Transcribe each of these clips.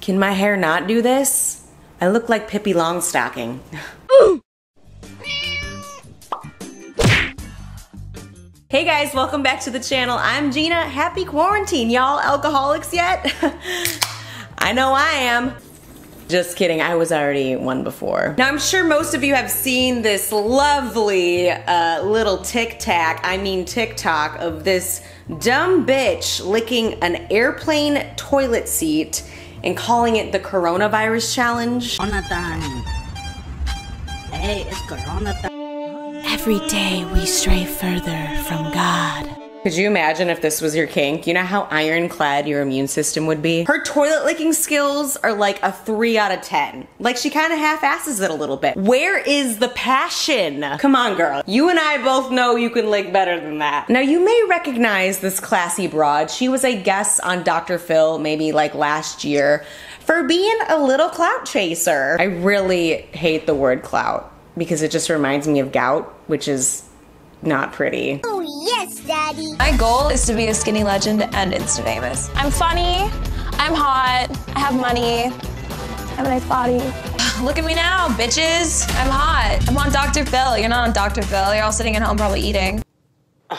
Can my hair not do this? I look like Pippi Longstocking. Hey guys, welcome back to the channel. I'm Gina. Happy quarantine, y'all. Alcoholics yet? I know I am. Just kidding, I was already one before. Now I'm sure most of you have seen this lovely uh, little tic tac, I mean TikTok, of this dumb bitch licking an airplane toilet seat and calling it the coronavirus challenge. Hey, it's Corona time. Every day we stray further from God. Could you imagine if this was your kink? You know how ironclad your immune system would be? Her toilet licking skills are like a 3 out of 10. Like she kind of half-asses it a little bit. Where is the passion? Come on girl. You and I both know you can lick better than that. Now you may recognize this classy broad. She was a guest on Dr. Phil maybe like last year for being a little clout chaser. I really hate the word clout because it just reminds me of gout, which is not pretty. Oh, yes, Daddy. My goal is to be a skinny legend and Insta famous. I'm funny, I'm hot, I have money, I have a nice body. Look at me now, bitches. I'm hot. I'm on Dr. Phil. You're not on Dr. Phil. You're all sitting at home probably eating.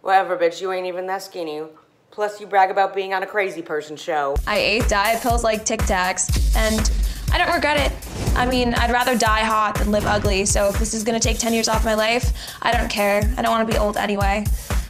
Whatever, bitch, you ain't even that skinny. Plus, you brag about being on a crazy person show. I ate diet pills like Tic Tacs, and I don't regret it. I mean, I'd rather die hot than live ugly, so if this is gonna take 10 years off my life, I don't care. I don't wanna be old anyway.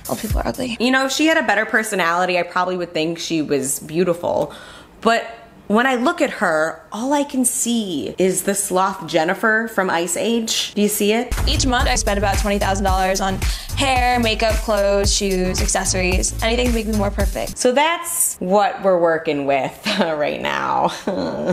Old people are ugly. You know, if she had a better personality, I probably would think she was beautiful. But when I look at her, all I can see is the sloth Jennifer from Ice Age. Do you see it? Each month, I spend about $20,000 on hair, makeup, clothes, shoes, accessories, anything to make me more perfect. So that's what we're working with right now.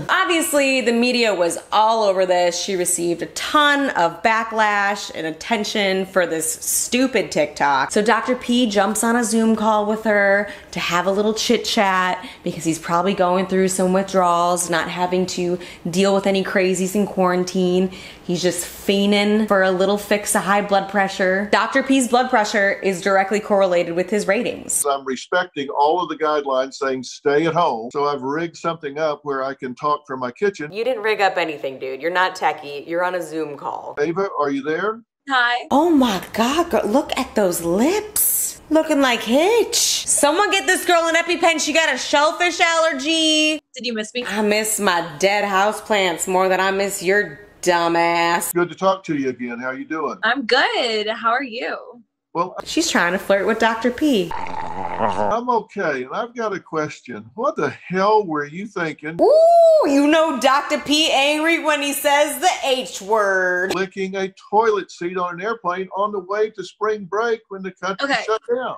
Obviously, the media was all over this. She received a ton of backlash and attention for this stupid TikTok. So Dr. P jumps on a Zoom call with her to have a little chit chat because he's probably going through some withdrawals, not having to deal with any crazies in quarantine. He's just feigning for a little fix of high blood pressure. Dr. P's blood pressure is directly correlated with his ratings. I'm respecting all of the guidelines saying stay at home. So I've rigged something up where I can talk from my kitchen. You didn't rig up anything, dude. You're not techie. You're on a Zoom call. Ava, are you there? Hi. Oh my god, girl, look at those lips. Looking like Hitch. Someone get this girl an EpiPen. She got a shellfish allergy. Did you miss me? I miss my dead houseplants more than I miss your dumbass. Good to talk to you again. How you doing? I'm good. How are you? Well, She's trying to flirt with Dr. P. I'm okay. And I've got a question. What the hell were you thinking? Ooh, you know Dr. P angry when he says the H word. Licking a toilet seat on an airplane on the way to spring break when the country Okay. shut down.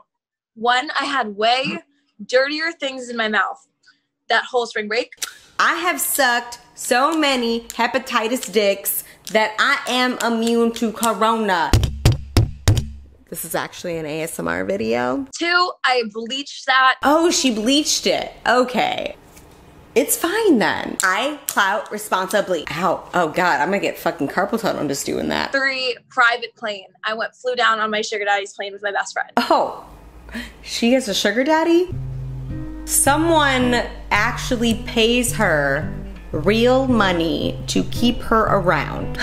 One, I had way dirtier things in my mouth that whole spring break. I have sucked so many hepatitis dicks that I am immune to corona. This is actually an ASMR video. Two, I bleached that. Oh, she bleached it. Okay. It's fine then. I clout responsibly. Ow. Oh god, I'm gonna get fucking carpal tunnel I'm just doing that. Three, private plane. I went flew down on my sugar daddy's plane with my best friend. Oh, she has a sugar daddy? Someone actually pays her real money to keep her around.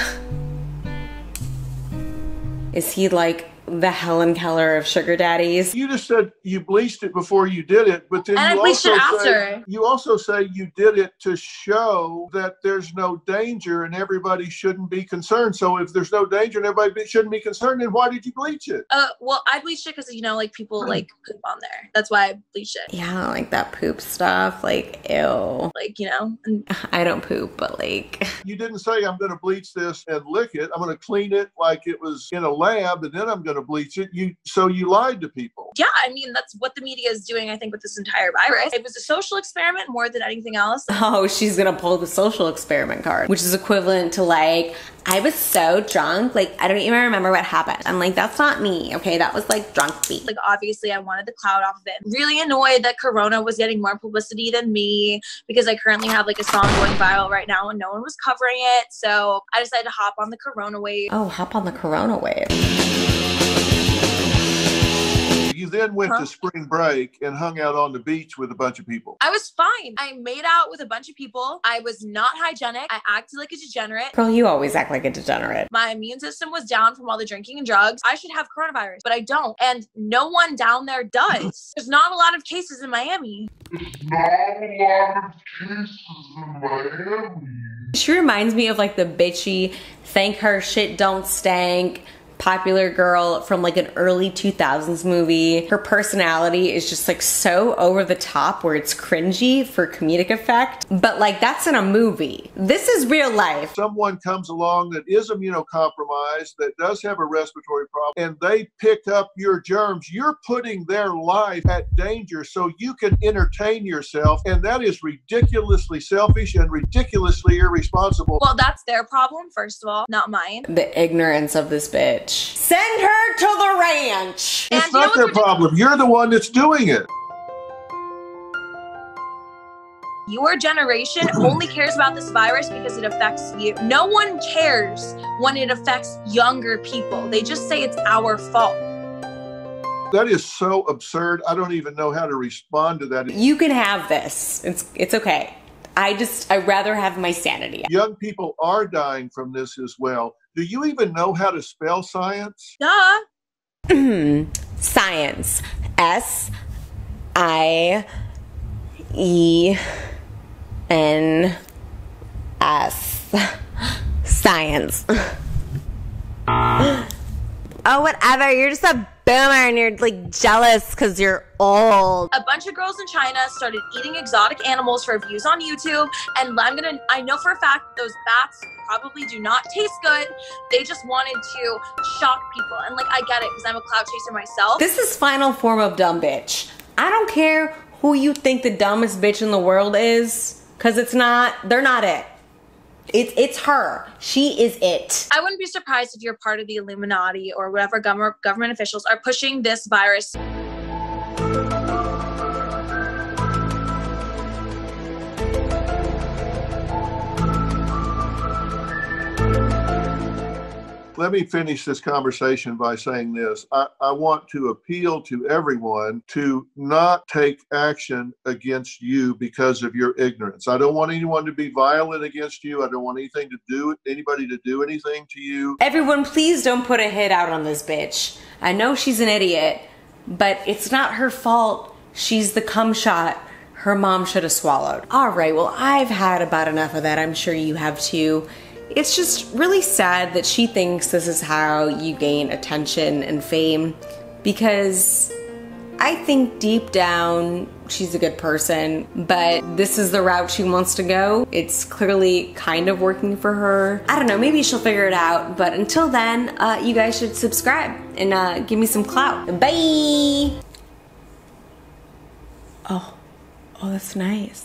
Is he like the Helen Keller of sugar daddies? You just said you bleached it before you did it, but then And you bleached also it say after. you also say you did it to show that there's no danger and everybody shouldn't be concerned. So if there's no danger and everybody be- shouldn't be concerned, then why did you bleach it? Uh, well, I bleached it because you know, like people like poop on there. That's why I bleached it. Yeah, I don't like that poop stuff. Like, ew. Like you know, I don't poop, but like, You didn't say I'm going to bleach this and lick it. I'm going to clean it like it was in a lab, and then I'm going to bleach it. You so you lied to people. yeah, I mean that's what the media is doing. I think with this entire virus, it was a social experiment more than anything else. oh, she's gonna pull the social experiment card, which is equivalent to like, I was so drunk, like, I don't even remember what happened. I'm like, that's not me, okay? That was like drunk me. Like obviously, I wanted the clout off of it. Really annoyed that Corona was getting more publicity than me because I currently have like a song going viral right now and no one was covering it. So I decided to hop on the Corona wave. Oh, hop on the corona wave. You then went to spring break and hung out on the beach with a bunch of people. I was fine. I made out with a bunch of people. I was not hygienic. I acted like a degenerate. Girl, you always act like a degenerate. My immune system was down from all the drinking and drugs. I should have coronavirus, but I don't. And no one down there does. There's not a lot of cases in Miami. There's not a lot of cases in Miami. She reminds me of like the bitchy, thank her shit don't stank, popular girl from like an early 2000s movie. Her personality is just like so over the top where it's cringy for comedic effect, but like that's in a movie. This is real life. Someone comes along that is immunocompromised, that does have a respiratory problem, and they pick up your germs. You're putting their life at danger so you can entertain yourself, and that is ridiculously selfish and ridiculously irresponsible. Well, that's their problem, first of all, not mine. The ignorance of this bitch. Send her to the ranch. And it's you know not their problem. You're the one that's doing it. Your generation only cares about this virus because it affects you. No one cares when it affects younger people. They just say it's our fault. That is so absurd. I don't even know how to respond to that. You can have this. It's it's okay. I just I'd rather have my sanity. Young people are dying from this as well. Do you even know how to spell science? Duh. Science. S I E N S. Science. Oh, whatever. You're just a boomer and you're like jealous because you're old. A bunch of girls in China started eating exotic animals for views on YouTube, and I'm gonna, I know for a fact those bats probably do not taste good. They just wanted to shock people. And like, I get it because I'm a clout chaser myself. This is final form of dumb bitch. I don't care who you think the dumbest bitch in the world is, because it's not, they're not it. It's it's her. She is it. I wouldn't be surprised if you're part of the Illuminati or whatever government government officials are pushing this virus. Let me finish this conversation by saying this. I, I want to appeal to everyone to not take action against you because of your ignorance. I don't want anyone to be violent against you. I don't want anything to do anybody to do anything to you. Everyone, please don't put a hit out on this bitch. I know she's an idiot, but it's not her fault. She's the cum shot her mom should have swallowed. All right, well, I've had about enough of that. I'm sure you have too. It's just really sad that she thinks this is how you gain attention and fame because I think deep down she's a good person, but this is the route she wants to go. It's clearly kind of working for her. I don't know, maybe she'll figure it out, but until then, uh, you guys should subscribe and uh, give me some clout. Bye! Oh, oh, that's nice.